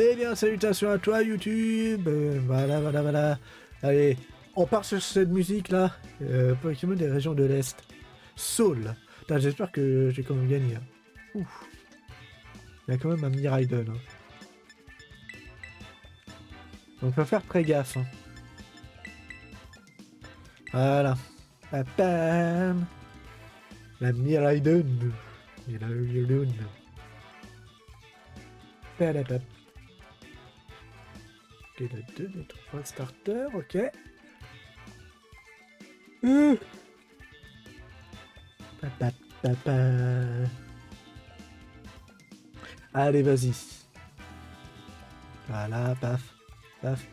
Eh bien, salutations à toi, YouTube Voilà, voilà, voilà. Allez, on part sur cette musique-là. Euh, Pokémon des régions de l'Est. Soul. J'espère que j'ai quand même gagné. hein. Ouf. Il y a quand même un Miraidon. Hein. Donc, faut faire très gaffe. hein. Voilà. Papam. La Miraidon. Miraidon. Ok, la 2, les 3 starters, ok. Ouh. Papa, papa. Allez, vas-y. Voilà, paf, paf.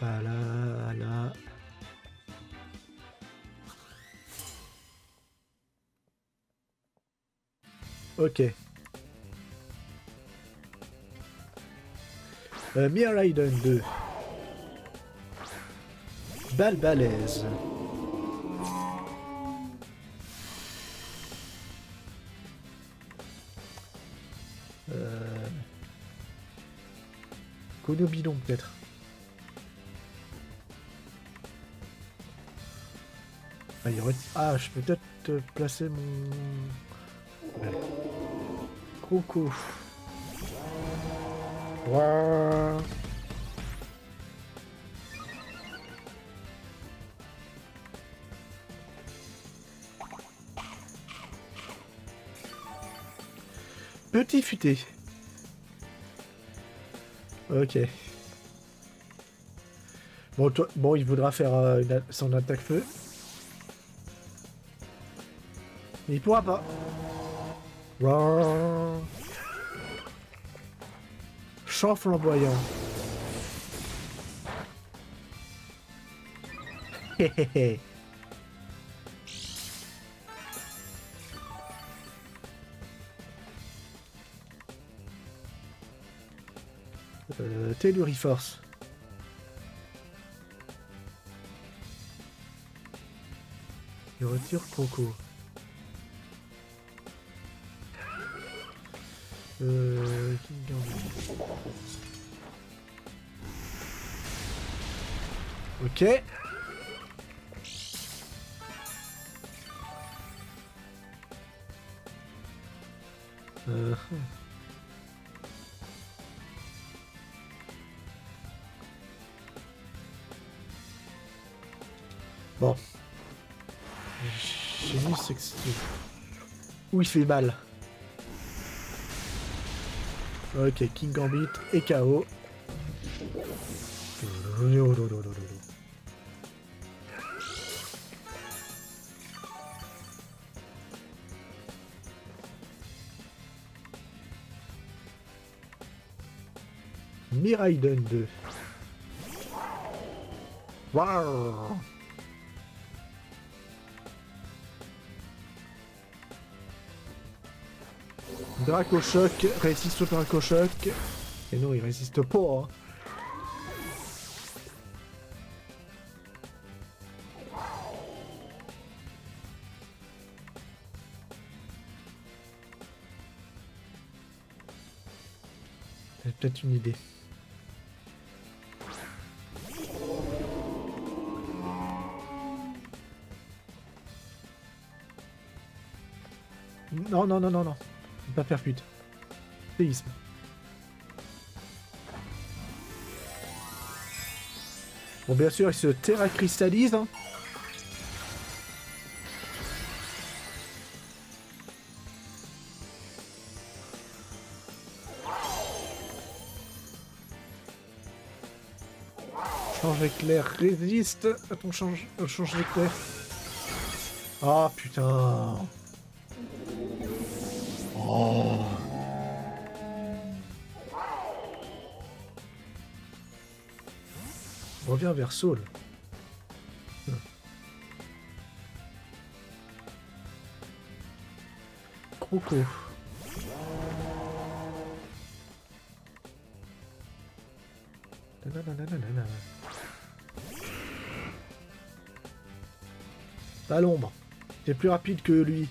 Voilà, voilà. Ok. Euh, Miraidon 2. Balle balèze. Euh... Konobidon peut-être. Ah, ah, je peux peut-être placer mon... Petit futé. Ok. Bon, toi, bon, il voudra faire euh, une son attaque feu. Mais il pourra pas. Champ flamboyant. Hé. Euh, Telluriforce. Il retire Croco. Euh. Ok. Euh, Bon. J'ai mis sexy. Où il fait mal. Ok, King Gambit et KO. Miraidon 2. Waouh Draco Choc résiste au Draco Choc. Et non, il résiste pas. hein. J'ai peut-être une idée. Non, non, non, non, non. Pas percute. Séisme. Bon, bien sûr, il se terracristallise. Hein. Change éclair résiste à ton change, au change d'éclair. Ah putain. Oh. Reviens vers Saul. Croco. Nananananana. à l'ombre. C'est plus rapide que lui.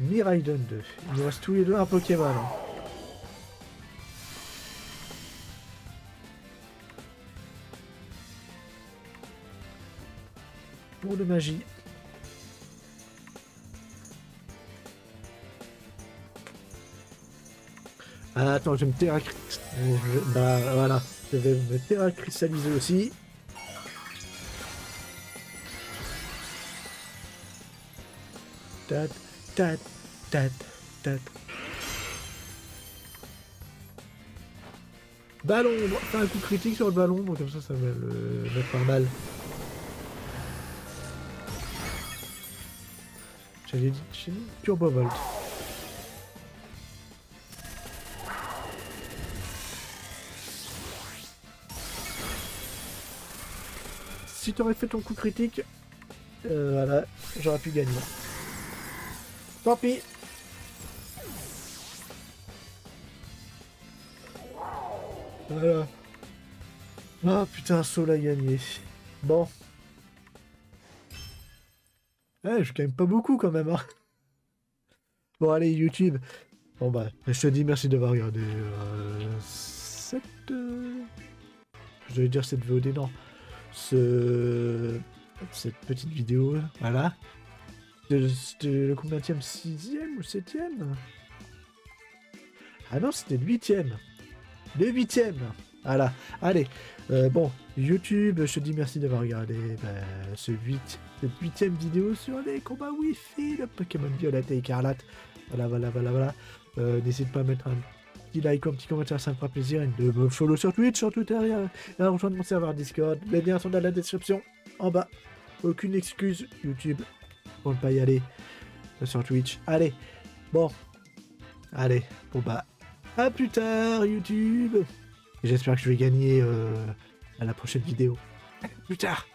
Miraiden 2. Il nous reste tous les deux un Pokémon. hein. Pour de magie. Ah, attends, je vais me terra... je- Bah voilà, je vais me terra-cristalliser aussi. Tat, tat, tat, tat. Ballon, fais un coup critique sur le ballon, comme ça, ça va le mettre par mal. J'avais dit, j'ai dit Turbo Volt. Si t'aurais fait ton coup critique, euh, j'aurais pu gagner. Tant pis. Voilà. Ah putain, Soul a gagné. Bon. Eh, je gagne pas beaucoup quand même. Hein. Bon, allez, YouTube. Bon, bah, je te dis merci d'avoir regardé euh, cette. euh, Je vais dire cette VOD, non. Ce. Cette petite vidéo, voilà. De, de le combienième Sixième ou septième? Ah non, c'était le huitième. Le huitième Voilà. Allez. Euh, bon, YouTube, je te dis merci d'avoir regardé bah, ce 8, cette huitième vidéo sur les combats Wi-Fi de Pokémon Violette et Écarlate. Voilà, voilà, voilà, voilà. Euh, N'hésite pas à mettre un petit like, un petit commentaire, ça me fera plaisir. Et de me follow sur Twitch, sur Twitter et à, à rejoindre mon serveur Discord. Les liens sont dans la description en bas. Aucune excuse, YouTube, pour ne pas y aller euh, sur Twitch. Allez, bon. Allez, bon bah, à plus tard, YouTube. J'espère que je vais gagner euh, à la prochaine vidéo. Plus tard.